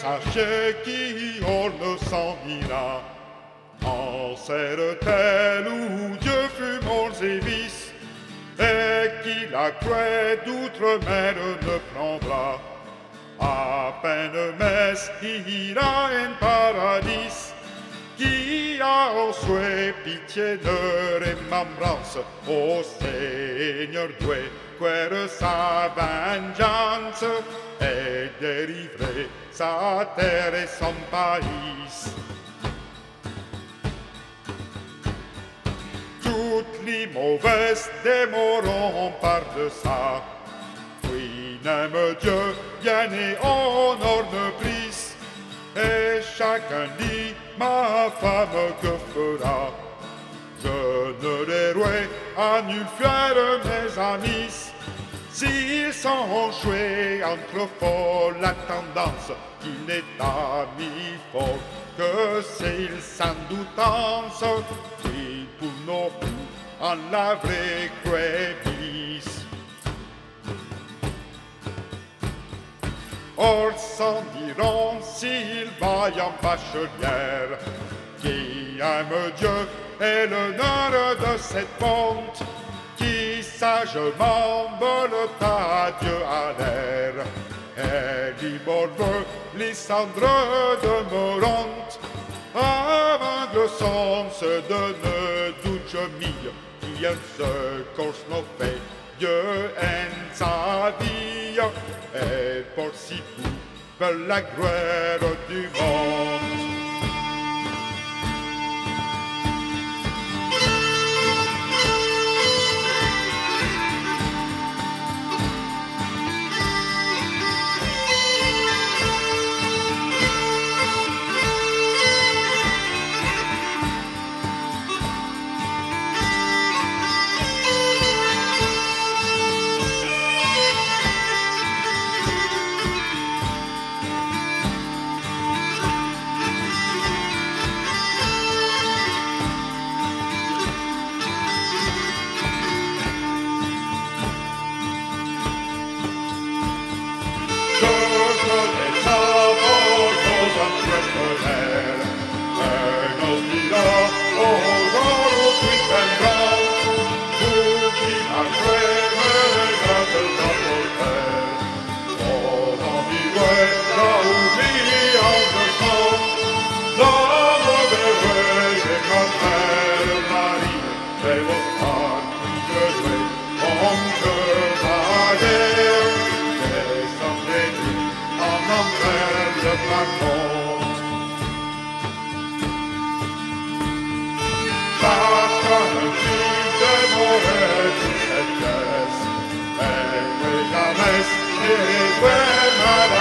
sachez qui on ne s'en ira. En serre-t-elle où Dieu fut mon vices, et qui la croix d'outre-mer ne prendra? À peine messe ira en paradis, qui a au souhait pitié de remembrance, au Seigneur Dieu, quelle sa vengeance, et délivrer sa terre et son pays. Toutes les mauvaises démorons par de ça, oui, n'aime Dieu, bien et honor ne brise, et chacun dit, ma femme que fera? Je ne les à nul faire mes amis, s'ils sont joués entre folles la tendance, qu'il n'est ami fort que s'ils s'en doutent, et pour nos en la vraie. Or s'en diront s'ils vaillent en bachelière, qui aime Dieu et l'honneur de cette ponte, qui sagement vole à Dieu à l'air, et libre les cendres de Moronte, aveugle sens de ne doute mille, qui aime ce qu'on fait, Dieu aime sa vie, et pour si peu la gloire du monde. Black Hole. Maker, and we are blessed when